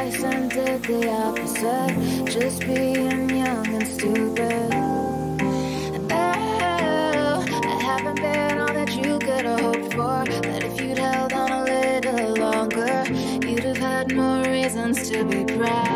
twice and did the opposite. Just being young and stupid. And I haven't been all that you could have hoped for. But if you'd held on a little longer You'd have had more reasons to be proud.